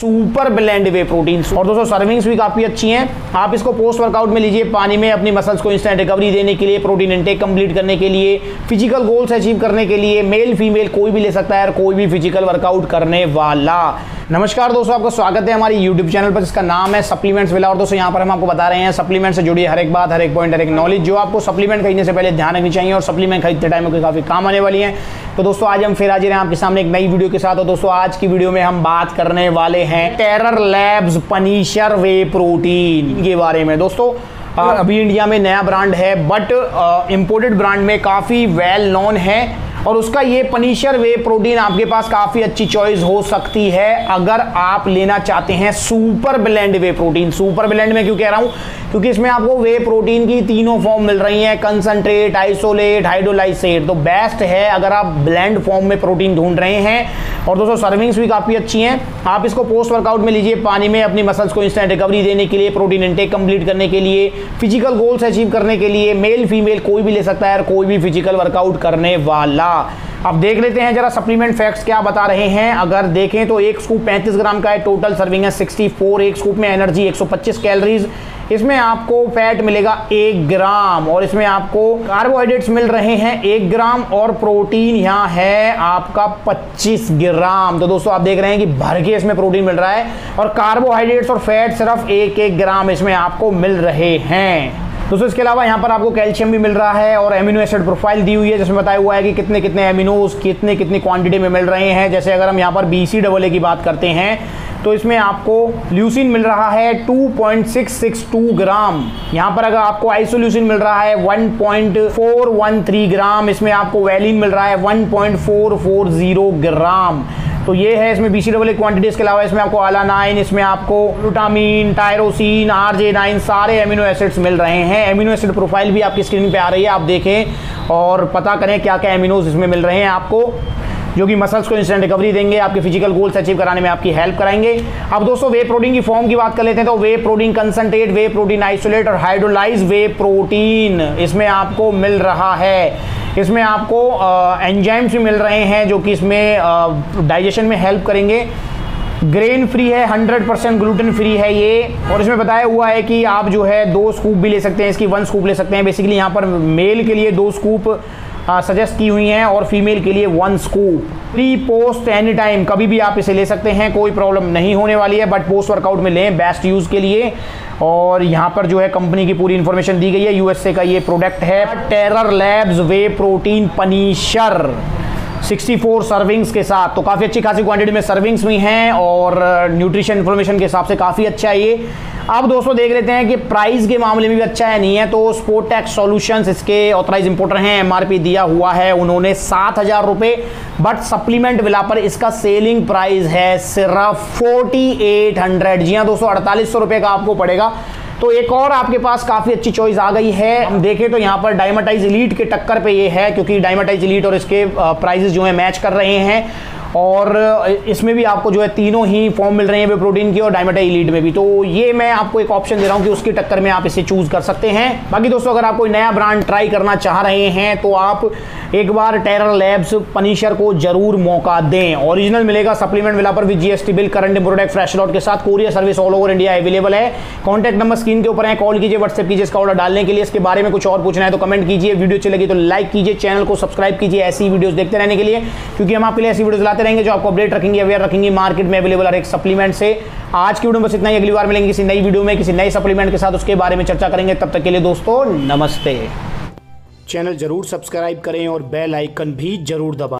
Super blend whey protein और दोस्तों, servings भी काफ़ी अच्छी हैं। आप इसको पोस्ट वर्कआउट में लीजिए पानी में अपनी मसल्स को इंस्टेंट रिकवरी देने के लिए, प्रोटीन इंटेक कंप्लीट करने के लिए फ़िज़िकल गोल्स अचीव करने के लिए मेल फीमेल कोई भी ले सकता है कोई भी फ़िज़िकल वर्कआउट करने वाला। नमस्कार दोस्तों, आपका स्वागत है हमारी यूट्यूब चैनल पर, जिसका नाम है सप्लीमेंट्स विला और दोस्तों, यहाँ पर हम आपको बता रहे हैं सप्लीमेंट से जुड़ी हर एक बात, हर एक पॉइंट हर एक नॉलेज जो आपको सप्लीमेंट खरीदने से पहले ध्यान रखनी चाहिए। और सप्लीमेंट खरीदते टाइम में काफ़ी काम आने वाली है। तो दोस्तों, आज हम फिर हाजिर हैं आपके सामने एक नई वीडियो के साथ। और दोस्तों, आज की वीडियो में हम बात करने वाले हैं Terror Labs Punisher whey protein के बारे में। दोस्तों, अभी इंडिया में नया ब्रांड है बट इम्पोर्टेड ब्रांड में काफ़ी वेल नोन है। और उसका ये पनीशर वे प्रोटीन आपके पास काफ़ी अच्छी चॉइस हो सकती है। अगर आप लेना चाहते हैं super blend whey protein super blend में क्यों कह रहा हूँ? क्योंकि इसमें आपको वे प्रोटीन की तीनों फॉर्म मिल रही हैं कंसंट्रेट आइसोलेट हाइड्रोलाइसेट तो बेस्ट है अगर आप ब्लेंड फॉर्म में प्रोटीन ढूंढ रहे हैं और दोस्तों, सर्विंग्स भी काफ़ी अच्छी हैं। आप इसको पोस्ट वर्कआउट में लीजिए पानी में अपनी मसल्स को इंस्टेंट रिकवरी देने के लिए प्रोटीन इंटेक कंप्लीट करने के लिए फ़िज़िकल गोल्स अचीव करने के लिए मेल फीमेल कोई भी ले सकता है और कोई भी फ़िज़िकल वर्कआउट करने वाला। अब देख लेते हैं जरा सप्लीमेंट फैक्ट्स क्या बता रहे हैं। अगर देखें तो एक स्कूप 35 ग्राम का है टोटल सर्विंग है 64 एक स्कूप में एनर्जी 125 कैलोरीज इसमें आपको फैट मिलेगा एक ग्राम और इसमें आपको कार्बोहाइड्रेट्स मिल रहे हैं एक ग्राम और प्रोटीन यहाँ है आपका 25 ग्राम। तो दोस्तों, आप देख रहे हैं कि भर के इसमें प्रोटीन मिल रहा है और कार्बोहाइड्रेट्स और फैट सिर्फ़ एक एक ग्राम इसमें आपको मिल रहे हैं। दोस्तों, इसके अलावा यहाँ पर आपको कैल्शियम भी मिल रहा है और एमिनो एसिड प्रोफ़ाइल दी हुई है, जिसमें बताया हुआ है कि कितने कितने एमिनोज कितने कितनी क्वांटिटी में मिल रहे हैं। जैसे अगर हम यहाँ पर बी सी डबल ए की बात करते हैं तो इसमें आपको ल्यूसिन मिल रहा है 2.662 ग्राम। यहाँ पर अगर आपको आइसोल्यूसिन मिल रहा है 1.413 ग्राम, इसमें आपको वैलिन मिल रहा है 1.440 ग्राम। तो ये है इसमें बी सी डबल क्वान्टिटीज के अलावा इसमें आपको आला नाइन इसमें आपको glutamine tyrosine R J nine सारे एमिनो एसिड्स मिल रहे हैं। एमिनो एसिड प्रोफ़ाइल भी आपकी स्क्रीन पे आ रही है, आप देखें और पता करें क्या क्या एमिनोज इसमें मिल रहे हैं। आपको जो कि मसल्स को इंस्टेंट रिकवरी देंगे, आपके फ़िज़िकल गोल्स अचीव कराने में आपकी हेल्प कराएँगे। अब दोस्तों वे प्रोटीन की फॉर्म की बात कर लेते हैं तो whey protein concentrate whey protein isolate और हाइड्रोलाइज वे प्रोटीन इसमें आपको मिल रहा है। इसमें आपको एंजाइम्स भी मिल रहे हैं जो कि इसमें डाइजेशन में हेल्प करेंगे। ग्रेन फ्री है 100 परसेंट ग्लूटेन फ्री है ये। और इसमें बताया हुआ है कि आप जो है दो स्कूप भी ले सकते हैं, इसकी वन स्कूप ले सकते हैं। बेसिकली यहाँ पर मेल के लिए दो स्कूप सजेस्ट की हुई हैं और फीमेल के लिए one scoop pre post anytime कभी भी आप इसे ले सकते हैं, कोई प्रॉब्लम नहीं होने वाली है बट पोस्ट वर्कआउट में लें बेस्ट यूज़ के लिए. और यहाँ पर जो है कंपनी की पूरी इंफॉर्मेशन दी गई है यूएसए का ये प्रोडक्ट है Terror Labs whey protein Punisher 64 servings के साथ. तो काफ़ी अच्छी खासी क्वांटिटी में सर्विंग्स भी हैं और न्यूट्रिशन इन्फॉर्मेशन के हिसाब से काफ़ी अच्छा है ये. अब दोस्तों देख लेते हैं कि प्राइस के मामले में भी अच्छा है, नहीं है तो स्पोर्टेक्स सॉल्यूशंस इसके ऑथराइज इंपोर्टर हैं एमआरपी दिया हुआ है, उन्होंने सात हज़ार रुपए बट सप्लीमेंट विला पर इसका सेलिंग प्राइस है सिर्फ़ फोर्टी एट हंड्रेड जी हाँ दोस्तों, अड़तालीस सौ रुपए का आपको पड़ेगा। तो एक और आपके पास काफ़ी अच्छी चॉइस आ गई है। हम देखें तो यहाँ पर डायमाटाइज इलीट के टक्कर पे ये है, क्योंकि डायमाटाइज इलीट और इसके प्राइजेस जो है मैच कर रहे हैं। और इसमें भी आपको जो है तीनों ही फॉर्म मिल रहे हैं वे प्रोटीन की और डायमेटा इलीड में भी। तो ये मैं आपको एक ऑप्शन दे रहा हूँ कि उसकी टक्कर में आप इसे चूज़ कर सकते हैं। बाकी दोस्तों, अगर आप कोई नया ब्रांड ट्राई करना चाह रहे हैं तो आप एक बार टेरर लैब्स पनीशर को ज़रूर मौका दें। ओरिजिनल मिलेगा सप्लीमेंट मिला पर GST bill current product fresh lot के साथ courier service all over India available है। कॉन्टैक्ट नंबर स्क्रीन के ऊपर है कॉल कीजिए व्हाट्सएप कीजिए, इसका ऑर्डर डालने के लिए। इसके बारे में कुछ और पूछना है तो कमेंट कीजिए। वीडियो अच्छी लगी तो लाइक कीजिए चैनल को सब्सक्राइब कीजिए, ऐसी वीडियो देखते रहने के लिए। क्योंकि हम आपके लिए ऐसी वीडियो लाते रहेंगे जो आपको अपडेट रखेंगे अवेयर रखेंगे मार्केट में अवेलेबल हर एक सप्लीमेंट से। आज की वीडियो में बस इतना ही, अगली बार मिलेंगे किसी नई वीडियो में, किसी नए सप्लीमेंट के साथ, उसके बारे में चर्चा करेंगे। तब तक के लिए दोस्तों, नमस्ते। चैनल ज़रूर सब्सक्राइब करें और बेल आइकन भी ज़रूर दबाएँ।